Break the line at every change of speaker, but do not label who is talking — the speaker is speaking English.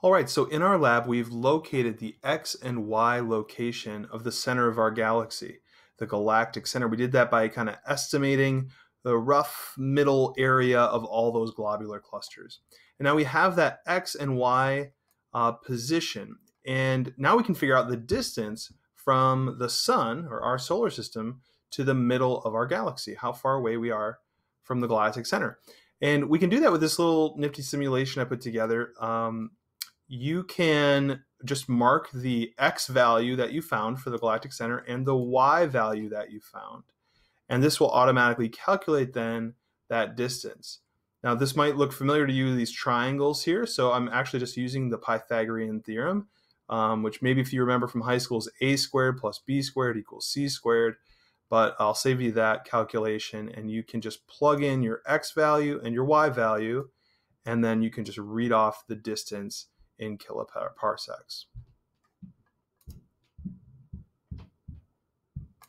All right, so in our lab, we've located the X and Y location of the center of our galaxy, the galactic center. We did that by kind of estimating the rough middle area of all those globular clusters. And now we have that X and Y uh, position. And now we can figure out the distance from the sun or our solar system to the middle of our galaxy, how far away we are from the galactic center. And we can do that with this little nifty simulation I put together. Um, you can just mark the x value that you found for the galactic center and the y value that you found. And this will automatically calculate then that distance. Now, this might look familiar to you, these triangles here. So I'm actually just using the Pythagorean theorem, um, which maybe if you remember from high school is a squared plus b squared equals c squared. But I'll save you that calculation and you can just plug in your x value and your y value, and then you can just read off the distance in kiloparsecs.